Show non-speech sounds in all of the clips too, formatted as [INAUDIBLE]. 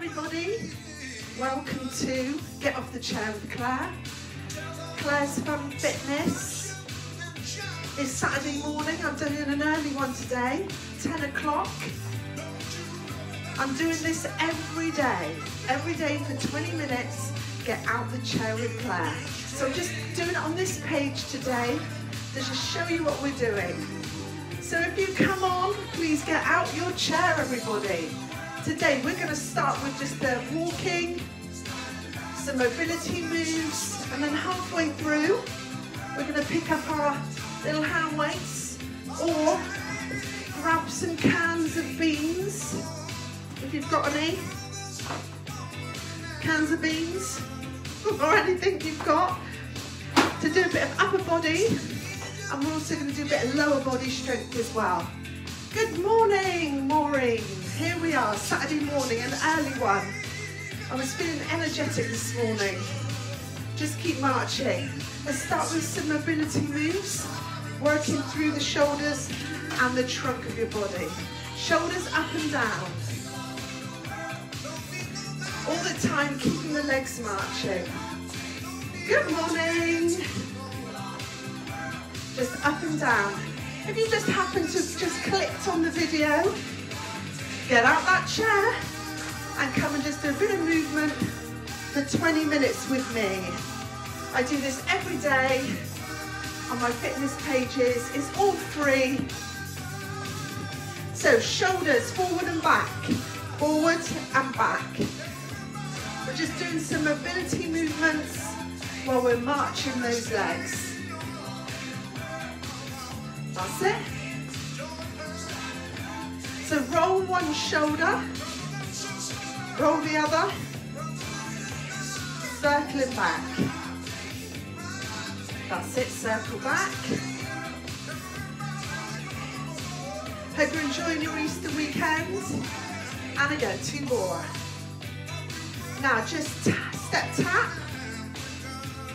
everybody. Welcome to Get Off the Chair with Claire. Claire's Fun Fitness. It's Saturday morning. I'm doing an early one today, 10 o'clock. I'm doing this every day. Every day for 20 minutes, get out the chair with Claire. So I'm just doing it on this page today to just show you what we're doing. So if you come on, please get out your chair, everybody. Today we're going to start with just the walking, some mobility moves, and then halfway through, we're going to pick up our little hand weights or grab some cans of beans, if you've got any, cans of beans, [LAUGHS] or anything you've got, to do a bit of upper body, and we're also going to do a bit of lower body strength as well. Good morning, Maureen. Here we are, Saturday morning, an early one. I was feeling energetic this morning. Just keep marching. Let's start with some mobility moves, working through the shoulders and the trunk of your body. Shoulders up and down. All the time, keeping the legs marching. Good morning. Just up and down. If you just happen to have just clicked on the video, get out that chair and come and just do a bit of movement for 20 minutes with me. I do this every day on my fitness pages. It's all free. So shoulders forward and back, forward and back. We're just doing some mobility movements while we're marching those legs. That's it. So roll one shoulder, roll the other, circling back. That's it, circle back. Hope you're enjoying your Easter weekend. And again, two more. Now just step tap,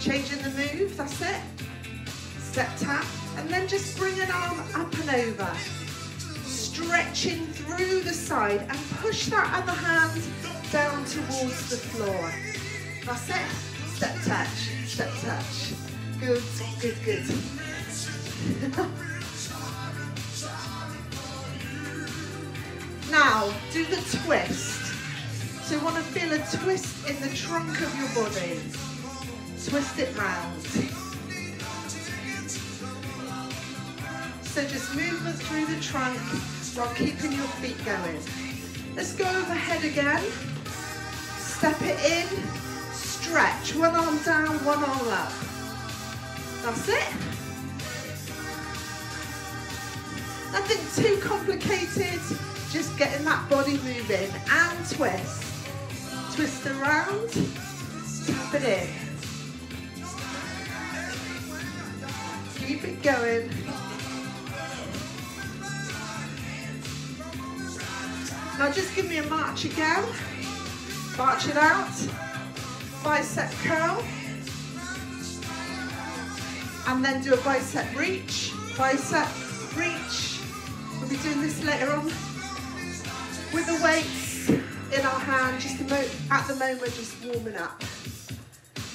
changing the move, that's it. Step tap, and then just bring an arm up and over stretching through the side and push that other hand down towards the floor. That's it. Step touch, step touch. Good, good, good. [LAUGHS] now, do the twist. So you want to feel a twist in the trunk of your body. Twist it round. So just movement through the trunk while keeping your feet going. Let's go overhead again. Step it in, stretch. One arm down, one arm up. That's it. Nothing too complicated, just getting that body moving and twist. Twist around, tap it in. Keep it going. Now just give me a march again. March it out. Bicep curl. And then do a bicep reach. Bicep reach. We'll be doing this later on. With the weights in our hand, just at the moment, just warming up.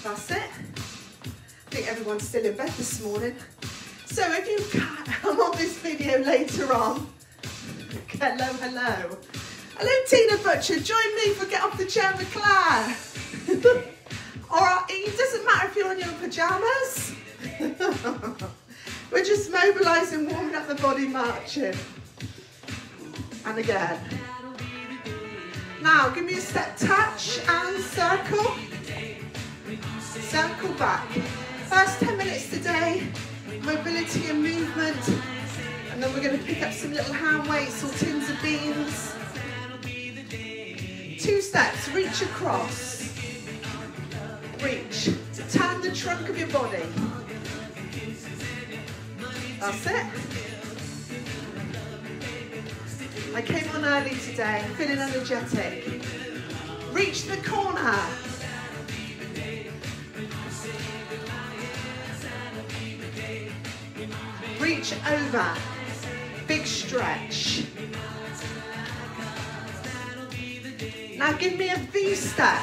That's it. I think everyone's still in bed this morning. So if you come [LAUGHS] on this video later on, [LAUGHS] hello, hello. Hello, Tina Butcher. Join me for Get Off the Chair with Claire. [LAUGHS] it doesn't matter if you're in your pajamas. [LAUGHS] We're just mobilising, warming up the body, marching. And again. Now, give me a step touch and circle. Circle back. First 10 minutes today, mobility and movement. And then we're going to pick up some little hand weights or tins of beans two steps, reach across. Reach. Turn the trunk of your body. That's it. I came on early today, feeling energetic. Reach the corner. Reach over. Big stretch. Now give me a V step.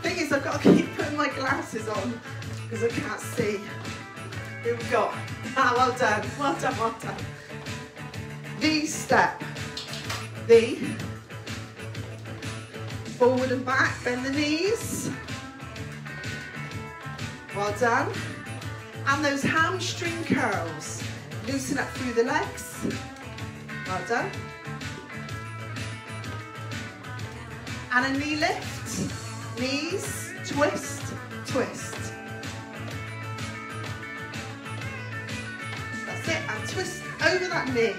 Thing is, I've got to keep putting my glasses on because I can't see. Here we go. [LAUGHS] Ah, well done, well done, well done. V step. V. Forward and back, bend the knees. Well done. And those hamstring curls. Loosen up through the legs. Well done. And a knee lift. Knees, twist, twist. That's it, and twist over that knee.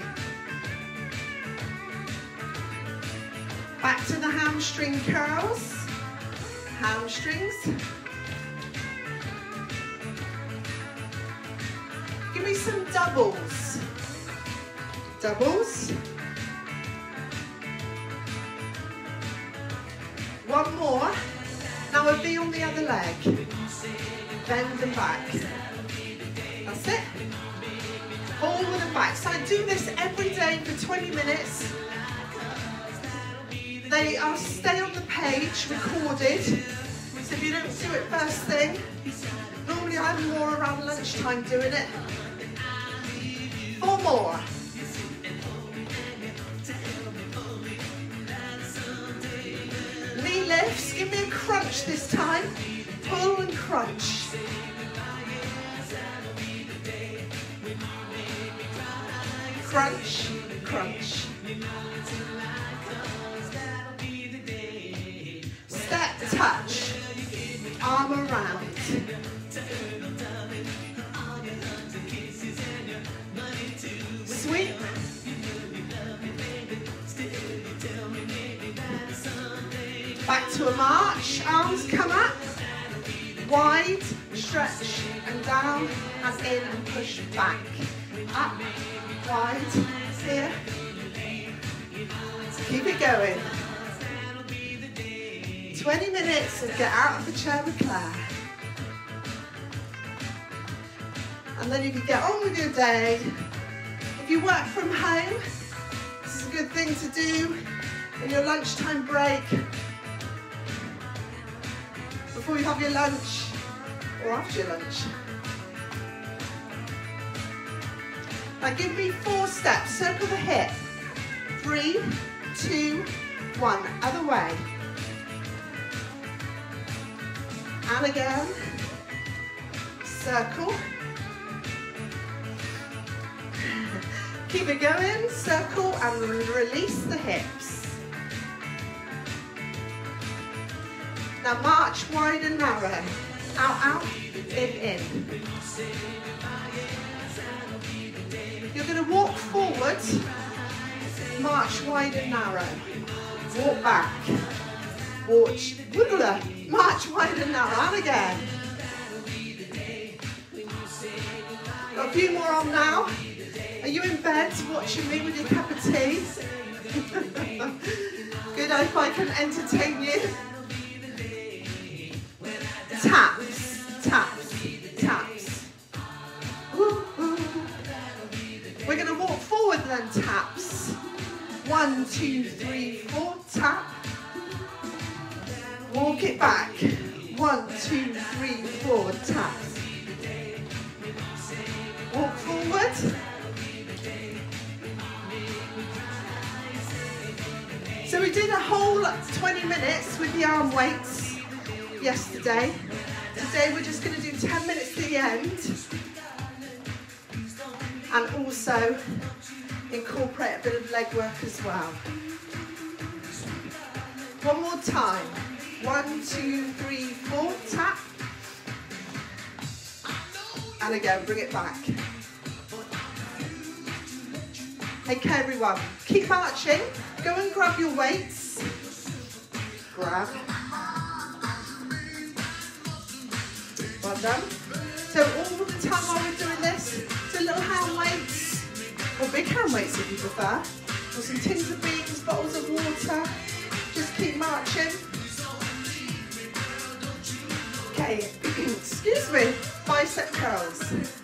Back to the hamstring curls. Hamstrings. Give me some doubles. Doubles. One more. Now a V on the other leg. Bend and back. That's it. Forward and back. So I do this every day for 20 minutes. They are stay on the page, recorded. So if you don't do it first thing, normally I'm more around lunchtime doing it. Four more. Lifts, give me a crunch this time. Pull and crunch. Crunch, crunch. To a march. Arms come up. Wide, stretch and down and in and push back. Up, wide, here. Keep it going. 20 minutes and get out of the chair with Claire. And then you can get on with your day. If you work from home, this is a good thing to do in your lunchtime break. Before you have your lunch or after your lunch. Now give me four steps. Circle the hip. Three, two, one. Other way. And again. Circle. [LAUGHS] Keep it going. Circle and release the hips. Now march wide and narrow. Out, out, in, in. You're going to walk forward, march wide and narrow. Walk back. Watch, wiggler, march wide and narrow. And again. Got a few more on now. Are you in bed watching me with your cup of tea? [LAUGHS] Good, I hope I can entertain you. Two, three, four, tap. Walk it back. One, two, three, four, tap. Walk forward. So we did a whole 20 minutes with the arm weights yesterday. Today we're just going to do 10 minutes to the end. And also incorporate a bit of leg work as well. One more time. One, two, three, four, tap. And again, bring it back. Okay, everyone, keep marching. Go and grab your weights. Grab. Well done. So all the time while we're doing this, it's a little hand weights, or big hand weights if you prefer, or some tins of beans, bottles of water. Just keep marching. Okay, [CLEARS THROAT] excuse me, bicep curls. [LAUGHS]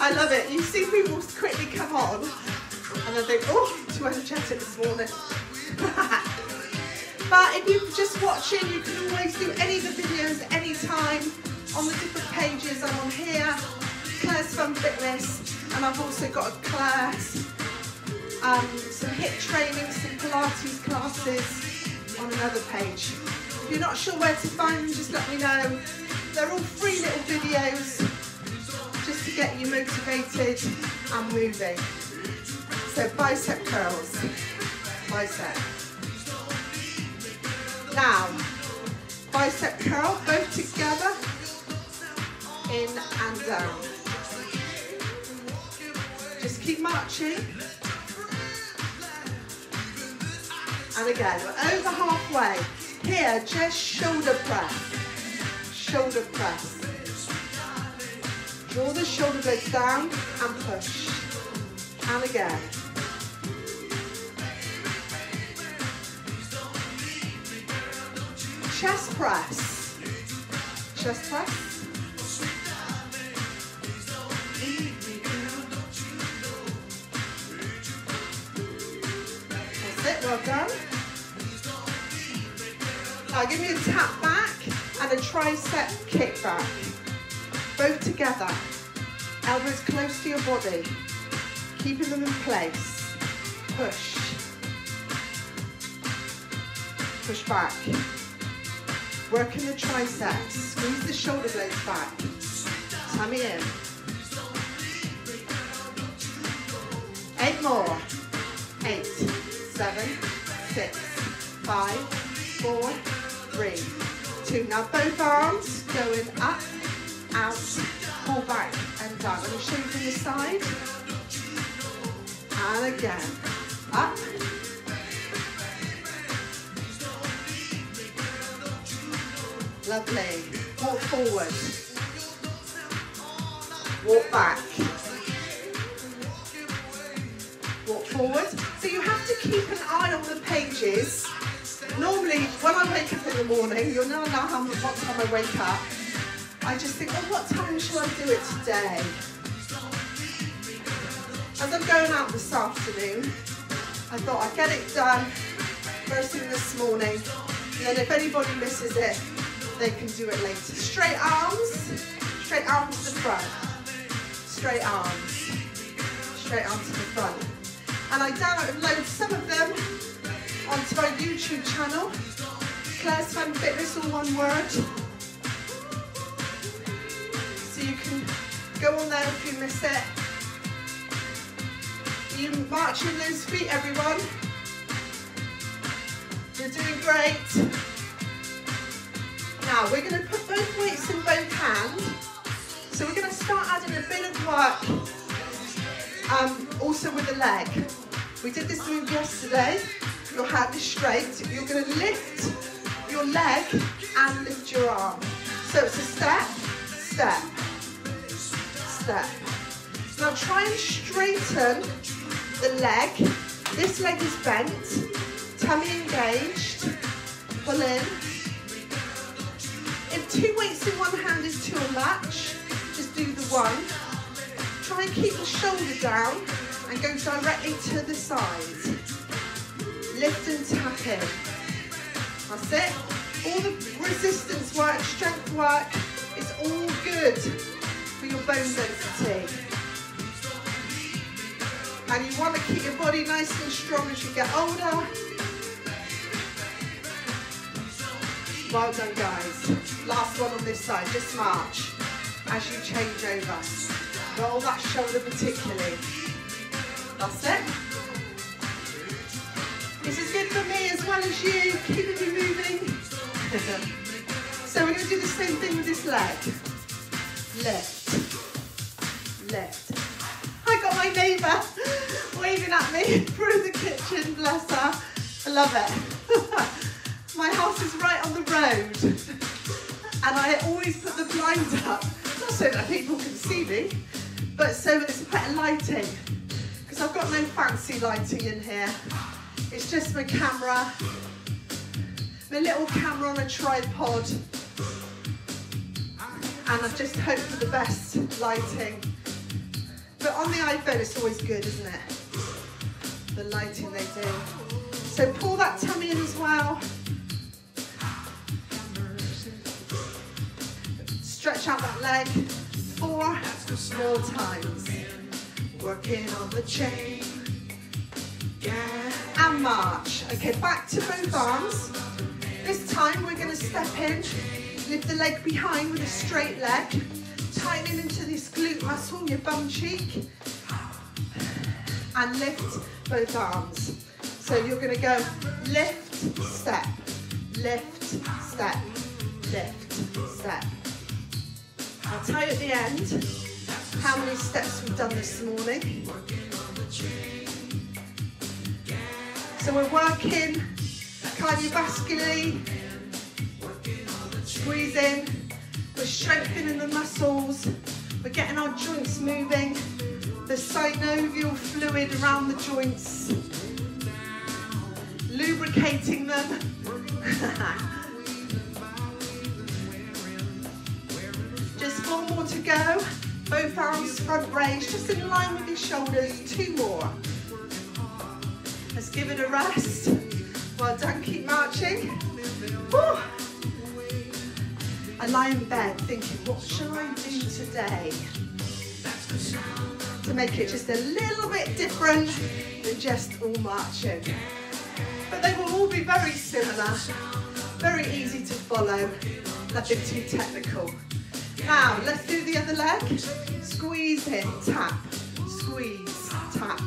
I love it. You see people quickly come on And I think, oh, too energetic this morning. [LAUGHS] but if you're just watching, you can always do any of the videos anytime on the different pages. I'm on here, Fitness, and I've also got a class, um, some HIIT training, some Pilates classes on another page. If you're not sure where to find them, just let me know. They're all free little videos just to get you motivated and moving. So bicep curls, bicep. Now, bicep curl, both together, in and down. Keep marching. And again, we're over halfway. Here, just shoulder press. Shoulder press. Draw the shoulder blades down and push. And again. Chest press. Chest press. Done. Now give me a tap back and a tricep kick back. Both together. Elbows close to your body. Keeping them in place. Push. Push back. Working the triceps. Squeeze the shoulder blades back. Tummy in. Eight more. Eight, seven, six, five, four, three, two. Now both arms going up, out, pull back and down. I'm show you from the side. And again. Up. Lovely. Walk forward. Walk back. Walk forward. So you keep an eye on the pages. Normally, when I wake up in the morning, you'll never know how what time I wake up. I just think, oh, what time shall I do it today? As I'm going out this afternoon, I thought I'd get it done first thing this morning. And then if anybody misses it, they can do it later. Straight arms, straight arms to the front. Straight arms, straight arms to the front. And I download some of them onto my YouTube channel, Claire's Fun Fitness, all one word. So you can go on there if you miss it. You marching those feet, everyone. You're doing great. Now we're going to put both weights in both hands. So we're going to start adding a bit of work um, also with the leg. We did this move yesterday. Your hand is straight. You're going to lift your leg and lift your arm. So it's a step, step, step. Now try and straighten the leg. This leg is bent, tummy engaged, pull in. If two weights in one hand is too much, just do the one. Try and keep the shoulder down and go directly to the side. Lift and tap in. That's it. All the resistance work, strength work, is all good for your bone density. And you want to keep your body nice and strong as you get older. Well done, guys. Last one on this side, just march as you change over. Roll that shoulder particularly. It. This is good for me as well as you, keeping you moving. [LAUGHS] so we're going to do the same thing with this leg. Lift, lift. I got my neighbour [LAUGHS] waving at me [LAUGHS] through the kitchen, bless her. I love it. my house is right on the road and I always put the blinds up, not so that people can see me, but so it's better lighting because I've got no fancy lighting in here. It's just my camera, my little camera on a tripod and I've just hope for the best lighting. But on the iPhone, it's always good, isn't it? the lighting they do. So pull that tummy in as well. Stretch out that leg four more times. Working on the chain. And march. Okay, back to both arms. This time we're going to step in, lift the leg behind with a straight leg, tightening into this glute muscle, your bum cheek, and lift both arms. So you're going to go lift, step, lift, step, lift, step. I'll tell you at the end how many steps we've done this morning. So we're working cardiovascularly, squeezing, we're strengthening the muscles, we're getting our joints moving, the synovial fluid around the joints, lubricating them. [LAUGHS] Just four more to go. Both arms front raised, just in line with your shoulders. Two more. Let's give it a rest. Well done, keep marching. Whew. I lie in bed thinking, what shall I do today? To make it just a little bit different than just all marching. But they will all be very similar, very easy to follow, nothing too technical. Now, let's do the other leg. Squeeze in, tap, squeeze, tap,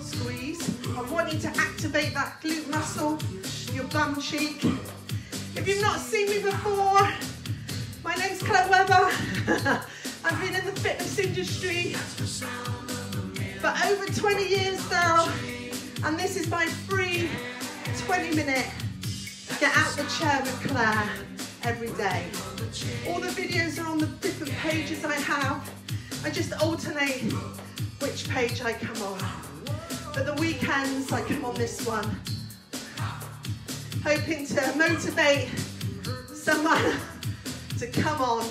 squeeze. I want you to activate that glute muscle, your bum cheek. If you've not seen me before, my name's Claire Webber. [LAUGHS] I've been in the fitness industry for over 20 years now, and this is my free 20 minute get out the chair with Claire every day. All the videos are on the different pages I have. I just alternate which page I come on. But the weekends I come on this one, hoping to motivate someone [LAUGHS] to come on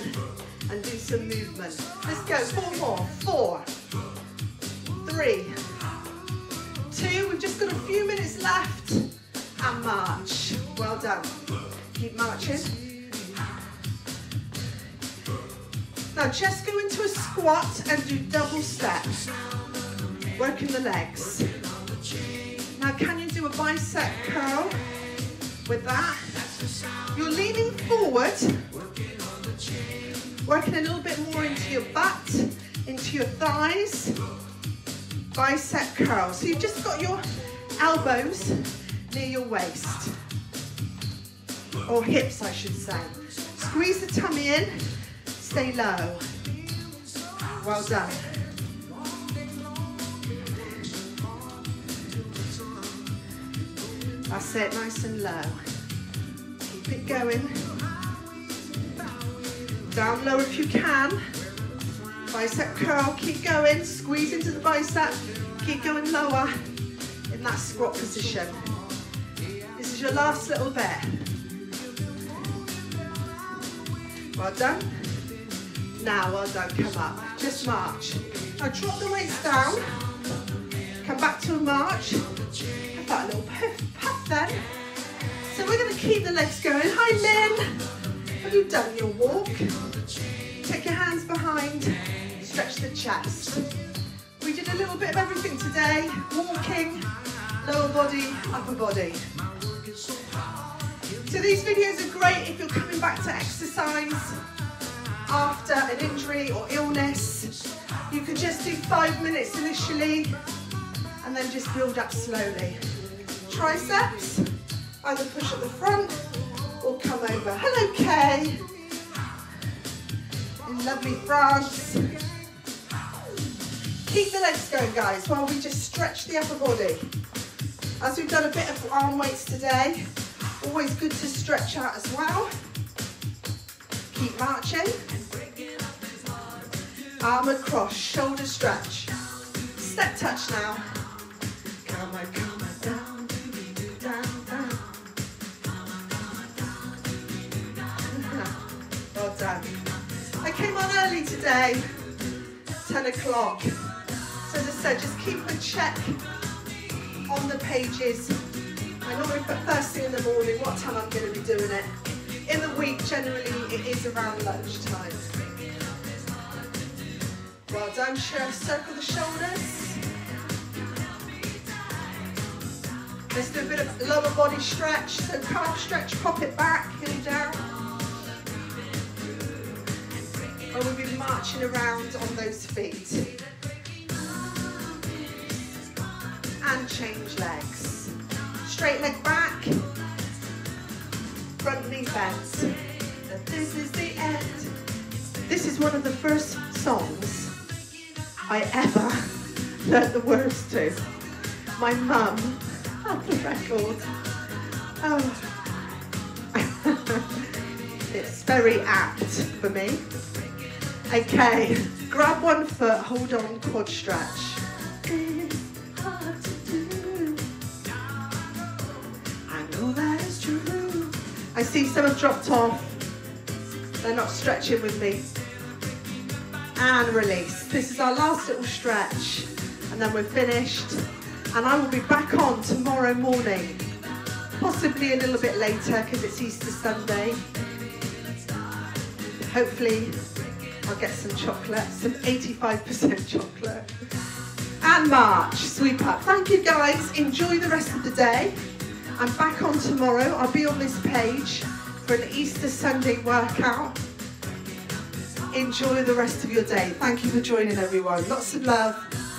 and do some movement. Let's go, four more, four, three, two, we've just got a few minutes left, and march. Well done. Keep marching. Now just go into a squat and do double steps. Working the legs. Now can you do a bicep curl with that? You're leaning forward, working a little bit more into your butt, into your thighs. Bicep curl. So you've just got your elbows near your waist. Or hips, I should say. Squeeze the tummy in, stay low. Well done. That's it, nice and low. Keep it going. Down low if you can. Bicep curl, keep going. Squeeze into the bicep. Keep going lower in that squat position. This is your last little bit. Well done. Now, well done, come up. Just march. Now drop the weights down. Come back to a march. Have that little puff, puff then. So we're gonna keep the legs going. Hi, Lynn. Have you done your walk? Take your hands behind, stretch the chest. We did a little bit of everything today. Walking, lower body, upper body. So these videos are great if you're coming back to exercise after an injury or illness. You can just do five minutes initially and then just build up slowly. Triceps, either push at the front or come over. Hello, Kay. In lovely France. Keep the legs going, guys, while we just stretch the upper body. As we've done a bit of arm weights today, always good to stretch out as well. Keep marching. Arm across, shoulder stretch. Step touch now. Come on, come on. [LAUGHS] Well done. I came on early today, 10 o'clock. So as I said, just keep a check on the pages. I normally put first thing in the morning what time I'm going to be doing it. In the week, generally, it is around lunchtime. Well done, circle the shoulders. Let's do a bit of lower body stretch. So calf stretch, pop it back, heel down. And we'll be marching around on those feet. And change legs. Straight leg back. Front knee bent. This is the end. This is one of the first songs I ever [LAUGHS] learnt the words to. My mum had the record. Oh. [LAUGHS] it's very apt for me. Okay, grab one foot, hold on, quad stretch. I see some have dropped off. They're not stretching with me and release. This is our last little stretch and then we're finished. And I will be back on tomorrow morning, possibly a little bit later because it's Easter Sunday. Hopefully I'll get some chocolate, some 85% chocolate. And march, sweep up. Thank you guys, enjoy the rest of the day. I'm back on tomorrow, I'll be on this page for an Easter Sunday workout enjoy the rest of your day. Thank you for joining everyone. Lots of love.